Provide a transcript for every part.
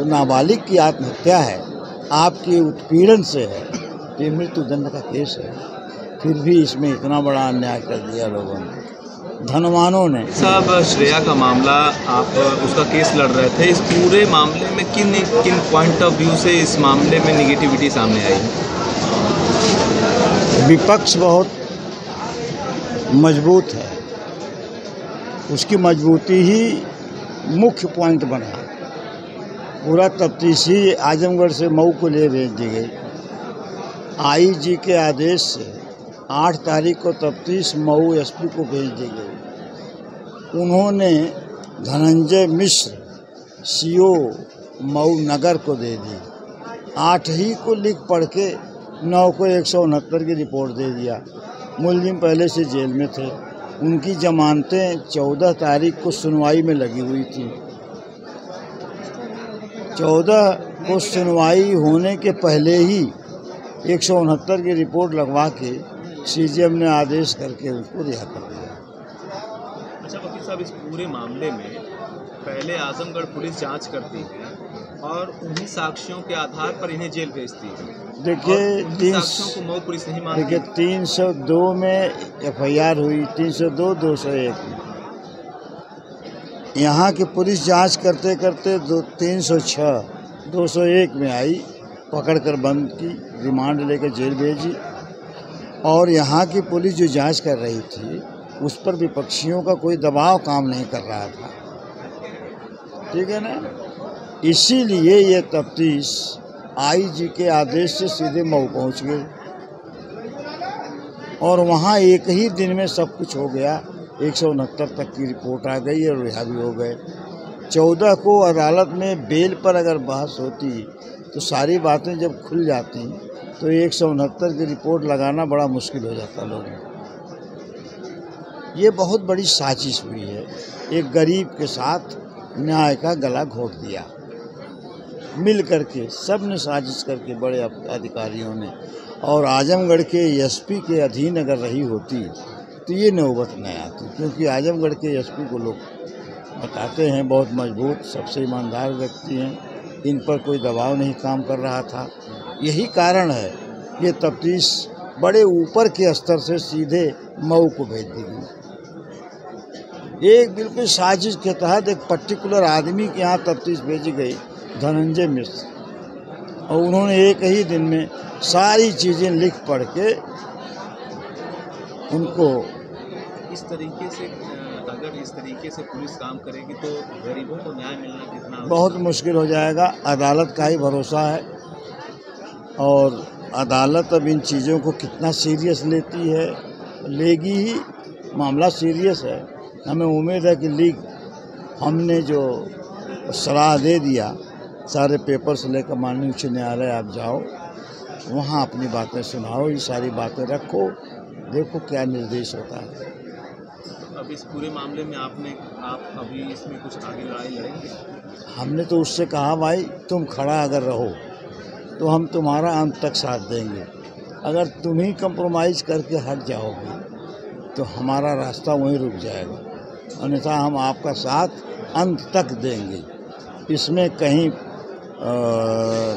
तो नाबालिग की आत्महत्या है आपके उत्पीड़न से है ये मृत्युदंड का केस है। फिर भी इसमें इतना बड़ा अन्याय कर दिया लोगों ने धनवानों ने। साहब श्रेया का मामला आप उसका केस लड़ रहे थे। इस पूरे मामले में किन किन पॉइंट ऑफ़ व्यू से इस मामले में निगेटिविटी सामने आई? विपक्ष बहुत मज़बूत है। उसकी मजबूती ही मुख्य पॉइंट बना। पूरा तफ्तीशी आजमगढ़ से मऊ को ले भेज दी गई। आईजी के आदेश से आठ तारीख को तफ्तीश मऊ एसपी को भेज दी गई। उन्होंने धनंजय मिश्र, सीओ मऊ नगर को दे दी। आठ ही को लिख पढ़ के नौ को एक सौ उनहत्तर की रिपोर्ट दे दिया। मुलजिम पहले से जेल में थे। उनकी जमानतें चौदह तारीख को सुनवाई में लगी हुई थी। चौदह को सुनवाई होने के पहले ही एक सौ उनहत्तर की रिपोर्ट लगवा के सीजीएम ने आदेश करके उसको रिहा कर दिया। अच्छा वकील साहब इस पूरे मामले में पहले आजमगढ़ पुलिस जाँच करती है और उन्हीं साक्षियों के आधार पर इन्हें जेल भेजती है। देखिए तीन साक्ष्यों को मऊ पुलिस नहीं मानती। देखिए तीन सौ दो में एफआईआर हुई तीन सौ दो दो सौ एक में। यहाँ की पुलिस जाँच करते करते दो, तीन सौ छः दो सौ एक में आई पकड़ कर बंद की रिमांड लेकर जेल भेजी। और यहाँ की पुलिस जो जाँच कर रही थी, उस पर विपक्षियों का कोई दबाव काम नहीं कर रहा था। ठीक है ना? इसीलिए ये तफ्तीश आईजी के आदेश से सीधे मऊ पहुँच गई। और वहाँ एक ही दिन में सब कुछ हो गया। एक सौ उनहत्तर तक की रिपोर्ट आ गई और रिहा भी हो गए। चौदह को अदालत में बेल पर अगर बहस होती तो सारी बातें जब खुल जाती तो एक सौ उनहत्तर की रिपोर्ट लगाना बड़ा मुश्किल हो जाता लोगों ये बहुत बड़ी साजिश हुई है। एक गरीब के साथ न्याय का गला घोट दिया। मिल करके सबने साजिश करके बड़े अधिकारियों ने। और आजमगढ़ के एसपी के अधीन अगर रही होती तो ये नौबत नहीं आती क्योंकि आजमगढ़ के एसपी को लोग बताते हैं, बहुत मज़बूत, सबसे ईमानदार व्यक्ति हैं। इन पर कोई दबाव नहीं काम कर रहा था। यही कारण है, ये तफ्तीश बड़े ऊपर के स्तर से सीधे मऊ को भेज दी गई। एक बिल्कुल साजिश के तहत एक पर्टिकुलर आदमी के यहाँ तफ्तीश भेजी गई, धनंजय मिश्र। और उन्होंने एक ही दिन में सारी चीज़ें लिख पढ़ के उनको इस तरीके से अगर इस तरीके से पुलिस काम करेगी तो गरीबों को न्याय मिलना कितना बहुत मुश्किल हो जाएगा। अदालत का ही भरोसा है। और अदालत अब इन चीज़ों को कितना सीरियस लेती है लेगी ही। मामला सीरियस है। हमें उम्मीद है कि लीग हमने जो सलाह दे दिया सारे पेपर्स लेकर माननीय उच्च न्यायालय आप जाओ वहाँ अपनी बातें सुनाओ ये सारी बातें रखो। देखो क्या निर्देश होता है। अब इस पूरे मामले में आपने आप अभी इसमें कुछ आगे लड़ाई लड़ेंगे हमने तो उससे कहा भाई तुम खड़ा अगर रहो तो हम तुम्हारा अंत तक साथ देंगे। अगर तुम ही कंप्रोमाइज़ करके हट जाओगे तो हमारा रास्ता वहीं रुक जाएगा। अन्यथा हम आपका साथ अंत तक देंगे। इसमें कहीं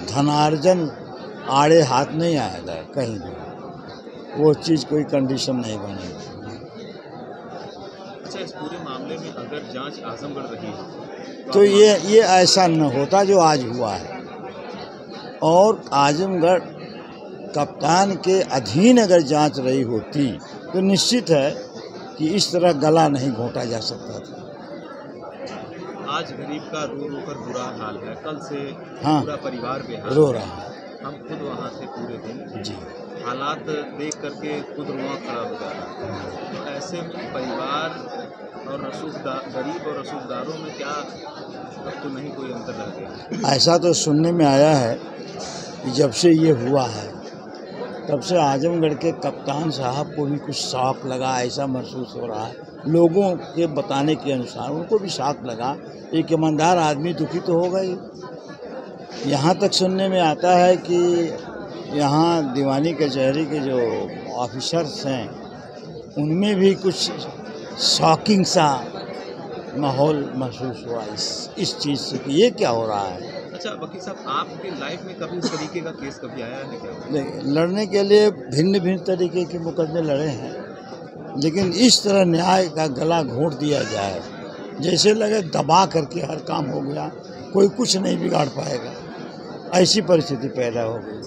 धनार्जन आड़े हाथ नहीं आएगा कहीं भी। वो चीज़ कोई कंडीशन नहीं बनेगी अच्छा इस पूरे मामले में अगर जाँच आजमगढ़ रही तो, तो ये ये ऐसा न होता जो आज हुआ है। और आजमगढ़ कप्तान के अधीन अगर जाँच रही होती तो निश्चित है कि इस तरह गला नहीं घोटा जा सकता था। आज गरीब का रो रो कर बुरा हाल है। कल से हाँ, पूरा परिवार बेहाल रो रहा है। हम खुद वहाँ थे पूरे दिन जी। हालात देख करके खुद रुआ खड़ा हो जाता है। तो ऐसे में परिवार और रसूखदार गरीब और रसूखदारों में क्या अब तो नहीं कोई अंतर रह गया। ऐसा तो सुनने में आया है कि जब से ये हुआ है तब से आजमगढ़ के कप्तान साहब को भी कुछ शौक लगा ऐसा महसूस हो रहा है। लोगों के बताने के अनुसार उनको भी शौक लगा एक ईमानदार आदमी दुखी तो होगा ही। यहाँ तक सुनने में आता है कि यहाँ दीवानी कचहरी के जो ऑफिसर्स हैं उनमें भी कुछ शॉकिंग सा माहौल महसूस हुआ इस इस चीज़ से कि ये क्या हो रहा है? अच्छा वकील साहब आपके लाइफ में कभी इस तरीके का केस कभी आया है? क्या लड़ने के लिए भिन्न भिन्न तरीके के मुकदमे लड़े हैं लेकिन इस तरह न्याय का गला घोंट दिया जाए जैसे लगे दबा करके हर काम हो गया कोई कुछ नहीं बिगाड़ पाएगा। ऐसी परिस्थिति पैदा हो गई।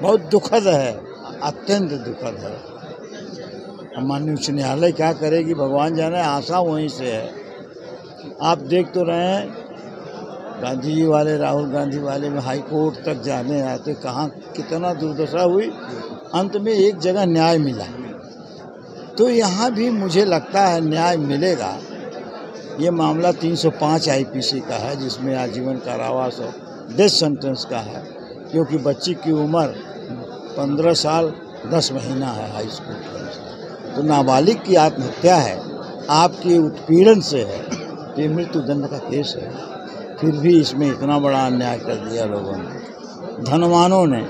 बहुत दुखद है, अत्यंत दुखद है। माननीय उच्च न्यायालय क्या करेगी? भगवान जाने, आशा वहीं से है। आप देख तो रहे हैं, गांधी जी वाले, राहुल गांधी वाले में हाई कोर्ट तक जाने आते कहाँ कितना दुर्दशा हुई। अंत में एक जगह न्याय मिला। तो यहाँ भी मुझे लगता है न्याय मिलेगा। ये मामला 305 आईपीसी का है, जिसमें आजीवन कारावास और डेथ सेंटेंस का है, क्योंकि बच्ची की उम्र 15 साल 10 महीना है हाई स्कूल का तो नाबालिग की आत्महत्या है, आपके उत्पीड़न से है ये मृत्युदंड का केस है। फिर भी इसमें इतना बड़ा अन्याय कर दिया लोगों ने। धनवानों ने